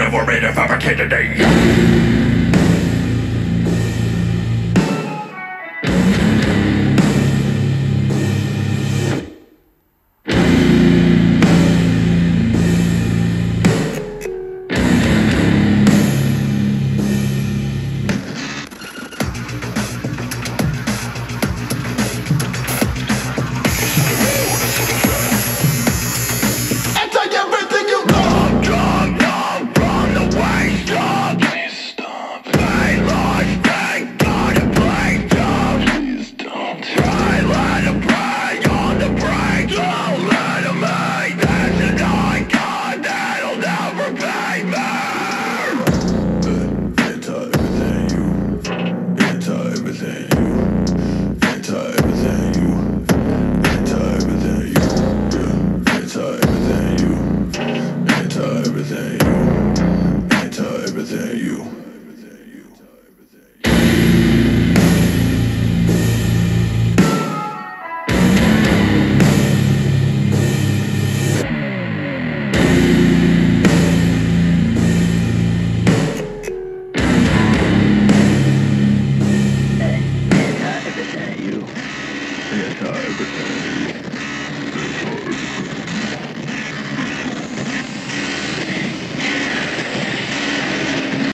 an overrated fabricated day. Everything you. Anti everything you. Anti everything you. Yeah. Anti everything you. Anti everything you. Anti everything you. entire battalion.